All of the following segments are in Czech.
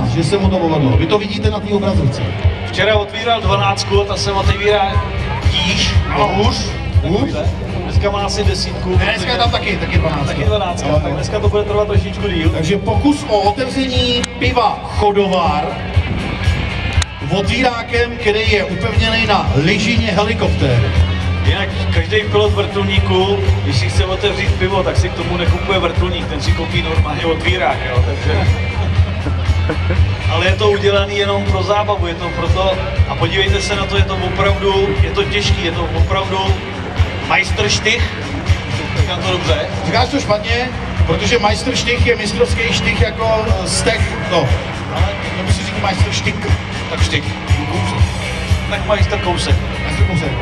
nás, že se mu to povedlo. Vy to vidíte na té obrazovce. Včera otvíral 12, ta se otevírá tíž, Ano. hůř. Hůř? Dneska má asi desítku. Ne, dneska je tam taky, taky 12. Taky 12, Jo, tak dneska to bude trvat trošičku díl. Takže pokus o otevření piva Chodovar otvírákem, který je upevněný na lyžině helikoptéry. Jinak každý pilot vrtulníku, když si chce otevřít pivo, tak si k tomu nekupuje vrtulník, ten si koupí normálně otvírák, jo, takže... Ale je to udělané jenom pro zábavu, je to proto, a podívejte se na to, je to opravdu, je to těžký, je to opravdu majstrštych, říkám to dobře, Říkáš to špatně, protože majstr štych je mistrovský štych jako eh, stech, no. Ale nebo si říká majstr štyk, tak štyk. tak majstr kousek. Majstr kousek.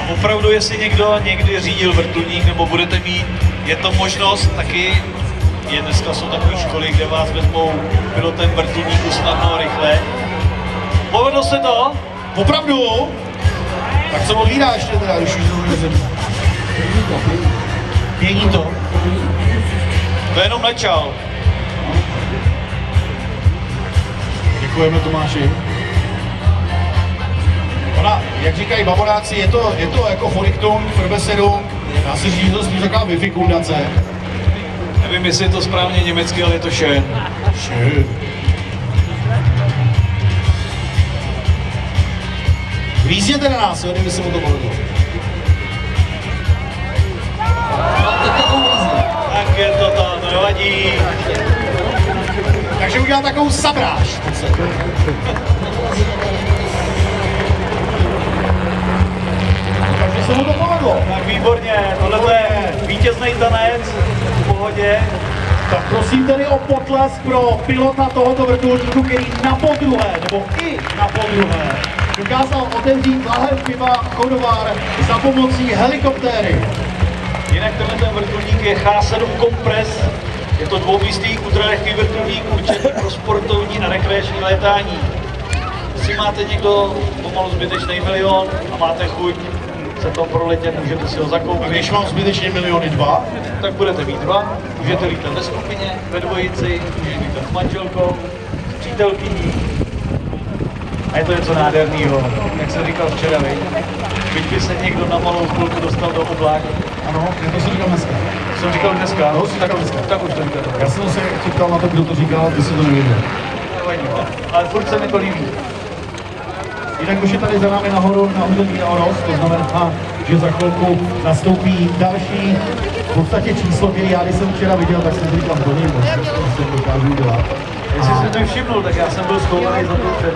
A opravdu, jestli někdo někdy řídil vrtulník nebo budete mít, je to možnost taky, je dneska jsou takové školy, kde vás vezmou pilotem vrtulníku snadno a rychle. Povedlo se to? Opravdu? Tak co odvíráš ještě teda, když už? Pění to. To jenom načal. Děkujeme Tomáši. Ona, jak říkají baboráci, je to, je to jako Foriktung, Ferbeserung, dá se říct, že to spíš taková vyfikundace. Nevím, jestli je to správně německy, ale je to šen. Schön. Lízněte na nás, jo, kdyby se mu to povedlo. Tak je to to, to nevadí. Takže udělá takovou sabráž. Takže se mu to povedlo. Tak výborně, tohle je vítězný tanec, pohodě. Tak prosím tedy o potlesk pro pilota tohoto vrtulníku, který na podruhé, nebo i na podruhé, dokázal otevřít lahev piva Chodovár za pomocí helikoptéry. Jinak tenhle ten vrtulník je H7 Kompres, je to dvoumístný ultralehký vrtulník určený pro sportovní a rekreační létání. Jestli máte někdo pomalu zbytečný milion a máte chuť se to proletět, můžete si ho A zakoupit. když mám zbytečně miliony dva, tak budete mít dva, můžete lítat ve skupině, ve dvojici, můžete lítat s manželkou, s přítelkyní. A je to něco nádherného, jak jsem říkal včera, viď? Byť by se někdo na malou chvilku dostal do oblak, ano, jak to jsem říkal dneska. jsem říkal dneska, No, říkal dneska. tak už to říkal. Já jsem se ptal na to, kdo to říkal, ty si to nevěděl. Nevadí, Ale furt se mi to líbí. Jinak už je tady za námi nahoru na území Oros, to znamená, že za chvilku nastoupí další v podstatě číslo, který já když jsem včera viděl, tak jsem si říkal, to není možné, to se dokážu dělat. Jestli jsi to všimnul, tak já jsem byl schovaný za to před